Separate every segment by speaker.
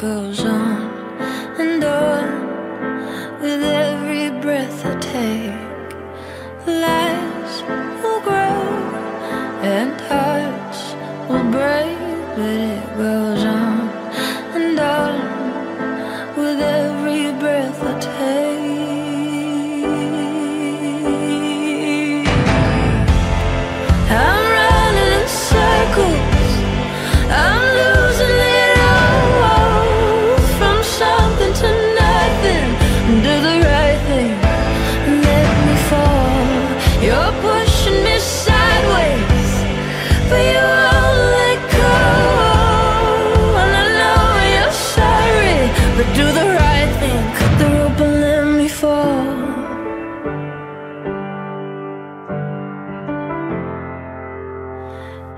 Speaker 1: goes on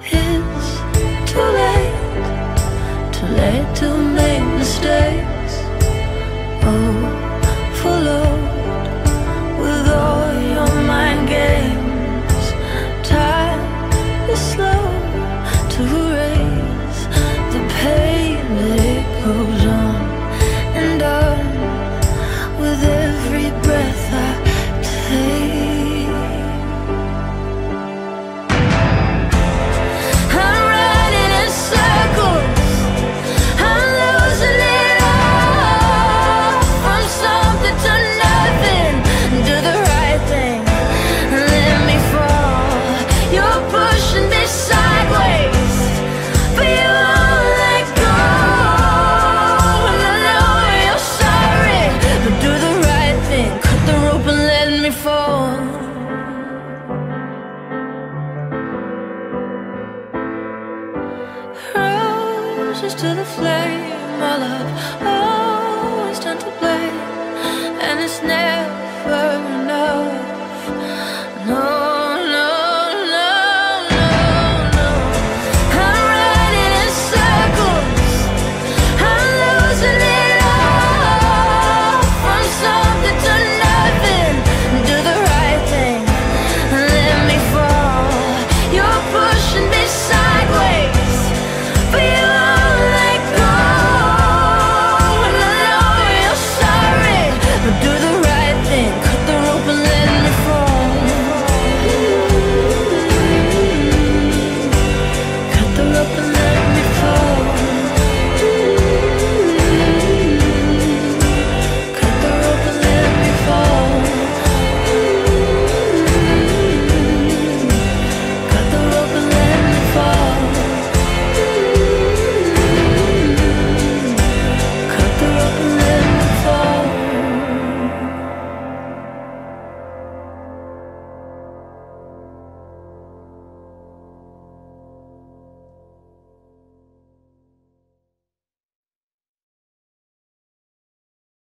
Speaker 1: It's too late, too late to make mistakes. Oh. beautiful. Roses to the flame, my love always done to blame, and it's never enough. No.